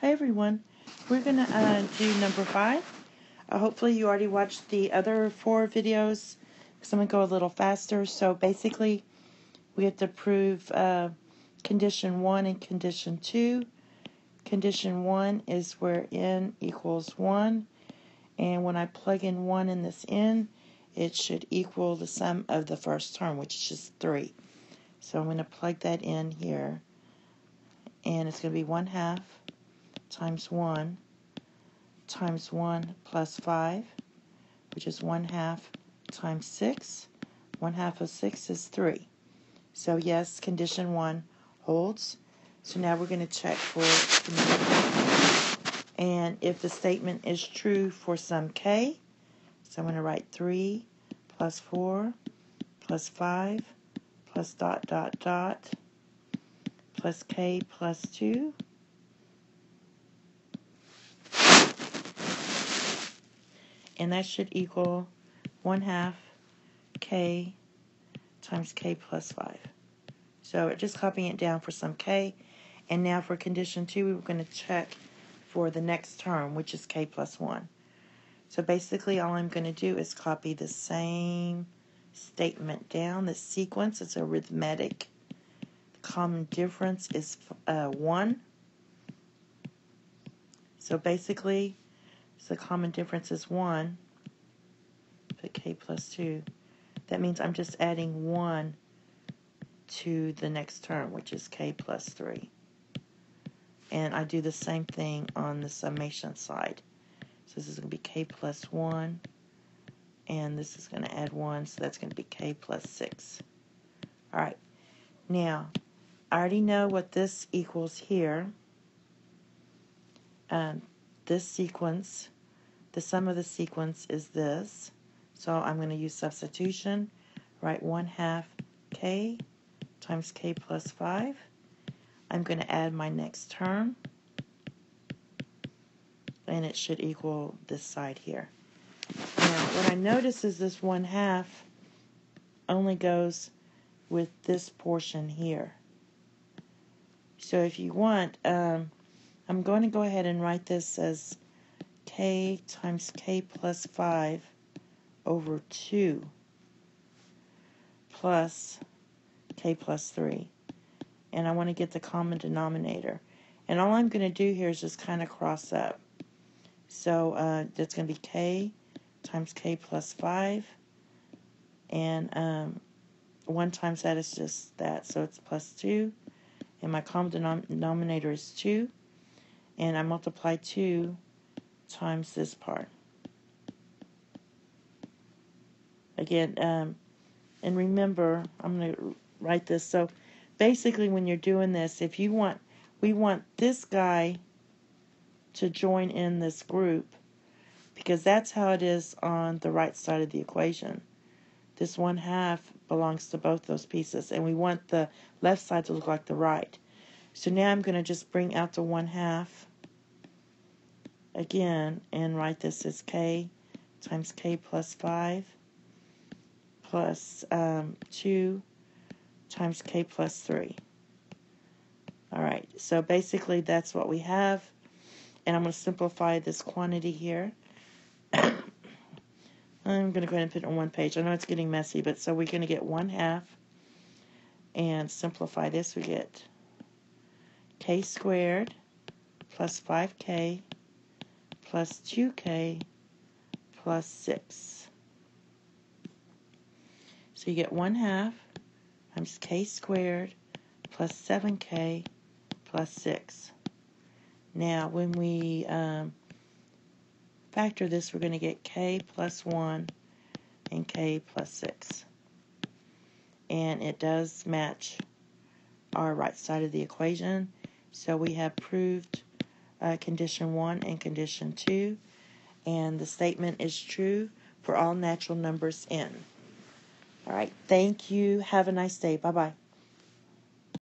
Hi everyone. We're going to uh, do number five. Uh, hopefully you already watched the other four videos because I'm going to go a little faster. So basically we have to prove uh, condition one and condition two. Condition one is where n equals one. And when I plug in one in this n, it should equal the sum of the first term, which is three. So I'm going to plug that in here. And it's going to be one half times 1 times 1 plus 5, which is 1 half times 6. 1 half of 6 is 3. So yes, condition 1 holds. So now we're going to check for and if the statement is true for some k, so I'm going to write 3 plus 4 plus 5 plus dot dot dot plus k plus 2 and that should equal 1 half k times k plus 5. So just copying it down for some k. And now for condition 2, we're going to check for the next term, which is k plus 1. So basically all I'm going to do is copy the same statement down. The sequence is arithmetic. The common difference is uh, 1. So basically so the common difference is 1. Put k plus 2. That means I'm just adding 1 to the next term, which is k plus 3. And I do the same thing on the summation side. So this is going to be k plus 1. And this is going to add 1, so that's going to be k plus 6. Alright, now, I already know what this equals here. Um, this sequence the sum of the sequence is this. So I'm going to use substitution. Write 1 half k times k plus 5. I'm going to add my next term. And it should equal this side here. Now, what I notice is this 1 half only goes with this portion here. So if you want, um, I'm going to go ahead and write this as k times k plus 5 over 2 plus k plus 3. And I want to get the common denominator. And all I'm going to do here is just kind of cross up. So uh, that's going to be k times k plus 5. And um, 1 times that is just that. So it's plus 2. And my common denom denominator is 2. And I multiply 2 times this part. Again, um, and remember, I'm going to write this. So basically when you're doing this, if you want, we want this guy to join in this group because that's how it is on the right side of the equation. This one half belongs to both those pieces and we want the left side to look like the right. So now I'm going to just bring out the one half again and write this as k times k plus 5 plus, um, 2 times k plus 3. Alright, so basically that's what we have. And I'm going to simplify this quantity here. I'm going to go ahead and put it on one page. I know it's getting messy, but so we're going to get 1 half. And simplify this, we get k squared plus 5k plus 2k plus 6. So you get 1 half times k squared plus 7k plus 6. Now, when we um, factor this, we're going to get k plus 1 and k plus 6. And it does match our right side of the equation. So we have proved uh, condition 1 and condition 2. And the statement is true for all natural numbers n. All right, thank you. Have a nice day. Bye bye.